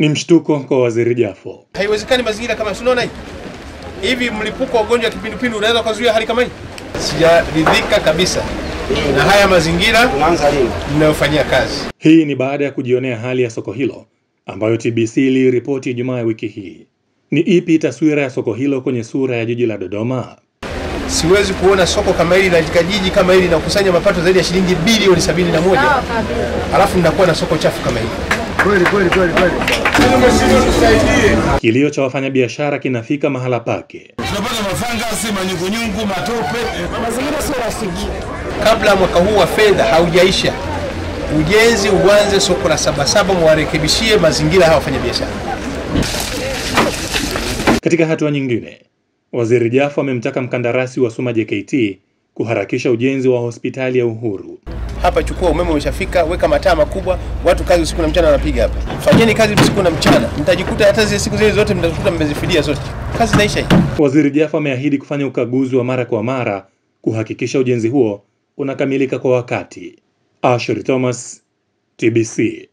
Ni mshtuko kwa Waziri Jafo. Haiwezekani mazingira kama unaona hivi hivi, mlipuko wa ugonjwa wa kipindupindu unaweza kuzuia hali kama hii? Sijaridhika kabisa na haya mazingira mnayofanyia kazi. Hii ni baada ya kujionea hali ya soko hilo ambayo TBC iliripoti Ijumaa ya wiki hii. Ni ipi taswira ya soko hilo kwenye sura ya jiji la Dodoma? Siwezi kuona soko kama hili katika jiji kama hili na kukusanya mapato zaidi ya shilingi bilioni sabini na moja alafu mnakuwa na soko chafu kama hili. Kilio cha wafanyabiashara kinafika mahala pake. tunapata mafangasi, manyungunyungu, matope. Mazingira sio rafiki. Kabla mwaka huu wa fedha haujaisha, ujenzi uanze soko la Sabasaba, mwarekebishie mazingira hawa wafanyabiashara. Katika hatua nyingine, Waziri Jafo amemtaka mkandarasi wa Suma JKT kuharakisha ujenzi wa hospitali ya Uhuru. Hapa chukua, umeme umeshafika, weka mataa makubwa, watu kazi usiku na mchana wanapiga hapa. Fanyeni kazi usiku na mchana, mtajikuta hata zile siku zile zote mtakuta mmezifidia zote. Kazi inaisha hii. Waziri jafa ameahidi kufanya ukaguzi wa mara kwa mara kuhakikisha ujenzi huo unakamilika kwa wakati. Asher Thomas, TBC.